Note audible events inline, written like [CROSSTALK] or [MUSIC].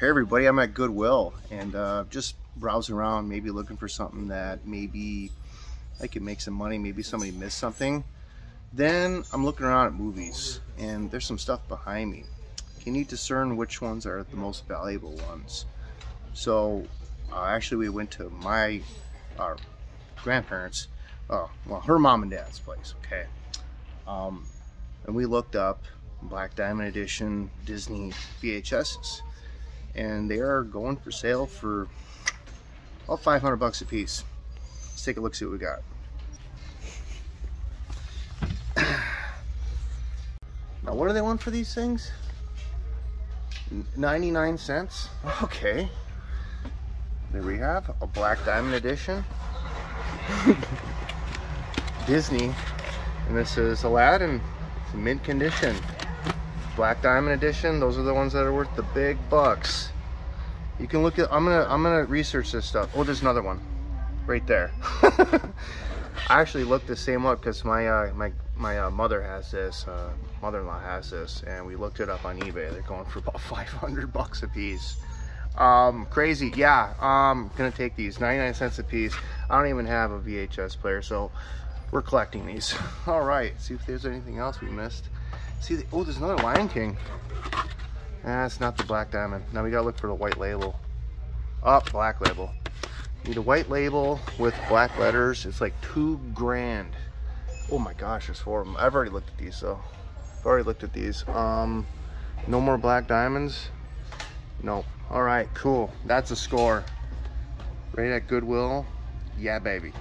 Hey everybody, I'm at Goodwill and uh, just browsing around, maybe looking for something that maybe I could make some money, maybe somebody missed something. Then I'm looking around at movies and there's some stuff behind me. Can you discern which ones are the most valuable ones? So uh, actually we went to my our grandparents, uh, well her mom and dad's place, okay. Um, and we looked up Black Diamond Edition Disney VHSs and they are going for sale for about 500 bucks a piece. Let's take a look see what we got. [SIGHS] now what do they want for these things? 99 cents? [LAUGHS] Okay. There we have a Black Diamond Edition. [LAUGHS] Disney. And this is Aladdin. It's mint condition. Black Diamond Edition, those are the ones that are worth the big bucks. You can look at, I'm gonna, I'm gonna research this stuff. Oh, there's another one right there. [LAUGHS] I actually looked the same up because my, uh, my, my uh, mother has this, uh, mother-in-law has this, and we looked it up on eBay. They're going for about [LAUGHS] 500 bucks a piece. Um, crazy, yeah, um, gonna take these, 99 cents a piece. I don't even have a VHS player, so we're collecting these. [LAUGHS] All right, see if there's anything else we missed. See, the, oh, there's another Lion King. That's not the black diamond. Now we gotta look for the white label. Up, oh, black label. Need a white label with black letters. It's like two grand. Oh my gosh, there's four of them. I've already looked at these, so I've already looked at these. Um, no more black diamonds. No. All right, cool. That's a score. Right at Goodwill. Yeah, baby.